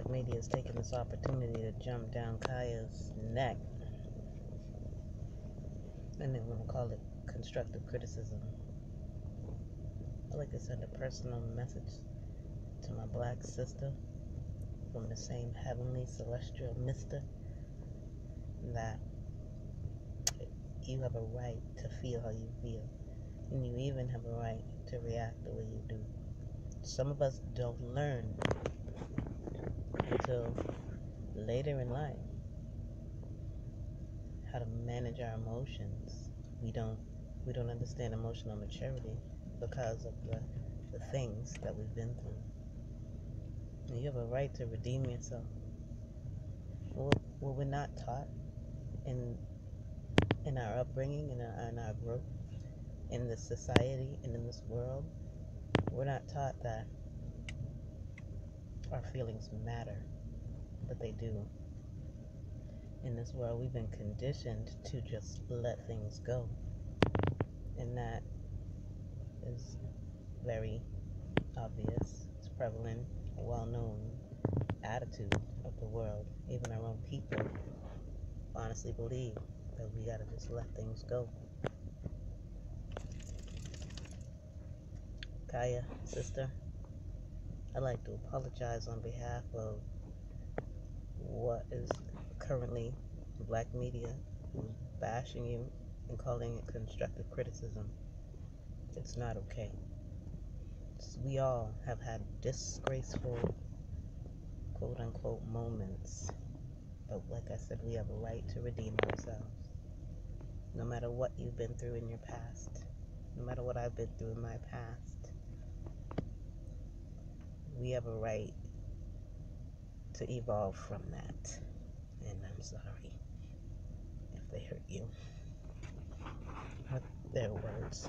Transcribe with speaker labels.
Speaker 1: media is taking this opportunity to jump down Khia's neck. And they want to call it constructive criticism. I'd like to send a personal message to my black sister from the same heavenly celestial mister that you have a right to feel how you feel. And you even have a right to react the way you do. Some of us don't learn until later in life how to manage our emotions. We don't we don't understand emotional maturity because of the, the things that we've been through. And you have a right to redeem yourself. Well, we're not taught in in our upbringing in, in our growth in this society and in this world, we're not taught that our feelings matter, but they do. In this world, we've been conditioned to just let things go. And that is very obvious. It's prevalent, well known attitude of the world. Even our own people honestly believe that we gotta just let things go. Khia, sister, I'd like to apologize on behalf of what is currently black media bashing you and calling it constructive criticism. It's not okay. We all have had disgraceful, quote unquote, moments. But like I said, we have a right to redeem ourselves. No matter what you've been through in your past, no matter what I've been through in my past, we have a right to evolve from that. And I'm sorry if they hurt you. Not Their words.